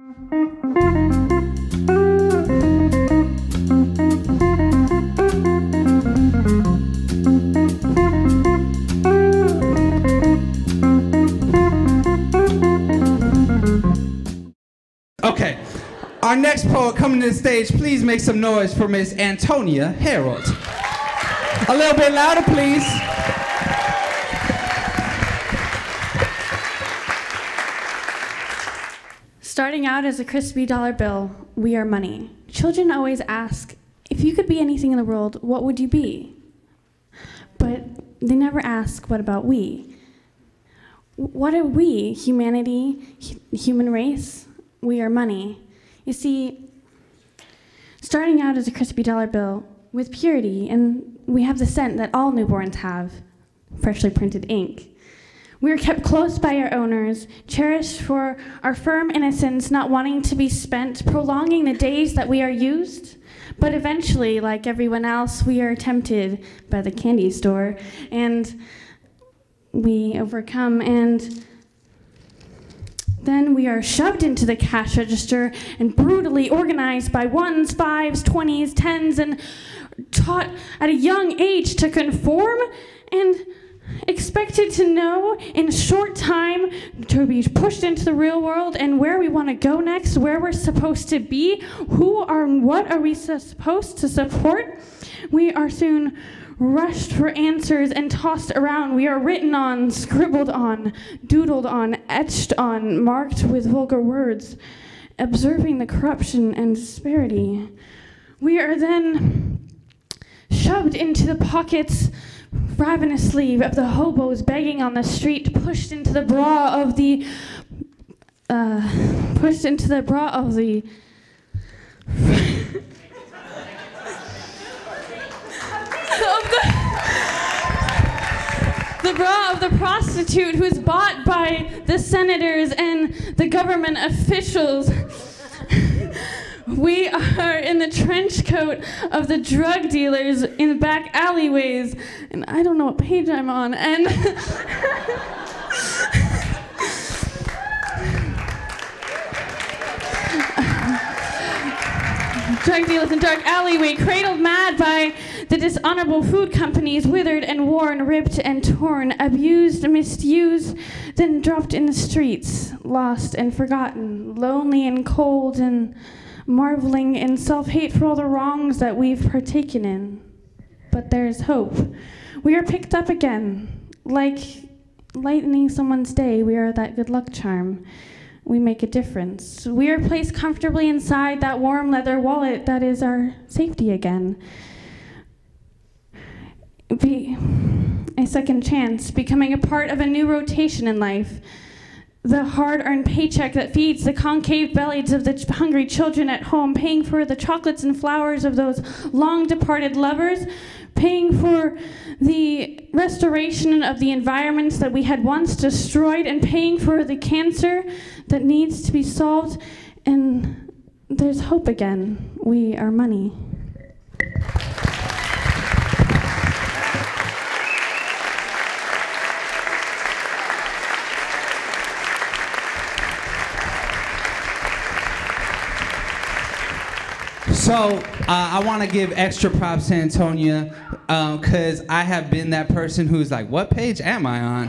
Okay. Our next poet coming to the stage, please make some noise for Miss Antonia Harold. A little bit louder, please. Starting out as a crispy dollar bill, we are money. Children always ask, if you could be anything in the world, what would you be? But they never ask, what about we? What are we, humanity, hu- human race? We are money. You see, starting out as a crispy dollar bill with purity, and we have the scent that all newborns have freshly printed ink. We are kept close by our owners, cherished for our firm innocence, not wanting to be spent, prolonging the days that we are used. But eventually, like everyone else, we are tempted by the candy store, and we overcome, and then we are shoved into the cash register and brutally organized by ones, fives, twenties, tens, and taught at a young age to conform and expected to know in a short time to be pushed into the real world and where we want to go next, where we're supposed to be, who are what are we supposed to support. We are soon rushed for answers and tossed around. We are written on, scribbled on, doodled on, etched on, marked with vulgar words, observing the corruption and disparity. We are then shoved into the pockets ravenously of the hobos begging on the street, pushed into the bra of the uh, pushed into the bra of the of the the bra of the prostitute who is bought by the senators and the government officials. We are in the trench coat of the drug dealers in the back alleyways, and I don't know what page I'm on. And drug dealers in dark alleyway, cradled mad by the dishonorable food companies, withered and worn, ripped and torn, abused, misused, then dropped in the streets, lost and forgotten, lonely and cold and marveling in self hate for all the wrongs that we've partaken in. But there's hope. We are picked up again. Like lightening someone's day, we are that good luck charm. We make a difference. We are placed comfortably inside that warm leather wallet that is our safety again. Be a second chance, becoming a part of a new rotation in life the hard earned paycheck that feeds the concave bellies of the ch- hungry children at home, paying for the chocolates and flowers of those long departed lovers, paying for the restoration of the environments that we had once destroyed, and paying for the cancer that needs to be solved. And there's hope again. We are money. So uh, I want to give extra props to Antonia because I have been that person who's like, what page am I on?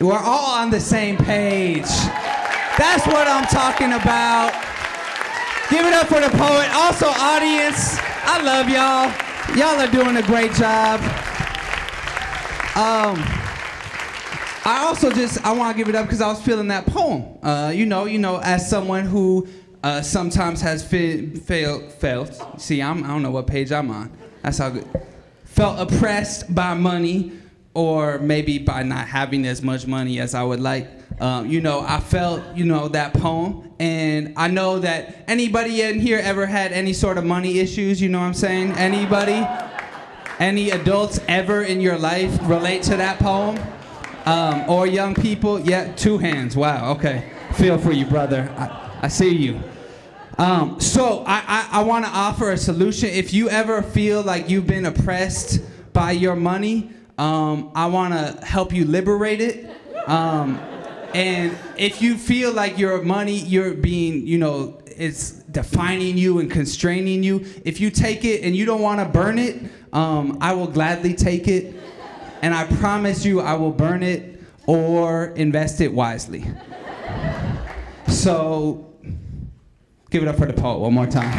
We're all on the same page. That's what I'm talking about. Give it up for the poet. Also, audience, I love y'all. Y'all are doing a great job. Um, I also just I want to give it up because I was feeling that poem. Uh, you know, you know, as someone who uh, sometimes has fe- failed, felt. See, I'm, I don't know what page I'm on. That's how good. Felt oppressed by money, or maybe by not having as much money as I would like. Um, you know, I felt, you know, that poem, and I know that anybody in here ever had any sort of money issues. You know what I'm saying? Anybody? Any adults ever in your life relate to that poem? Um, or young people? Yeah, two hands. Wow. Okay. Feel for you, brother. I, I see you. Um, so I, I, I want to offer a solution. If you ever feel like you've been oppressed by your money, um, I want to help you liberate it. Um, And if you feel like your money, you're being, you know, it's defining you and constraining you, if you take it and you don't want to burn it, um, I will gladly take it. And I promise you, I will burn it or invest it wisely. So, Give it up for the poet one more time.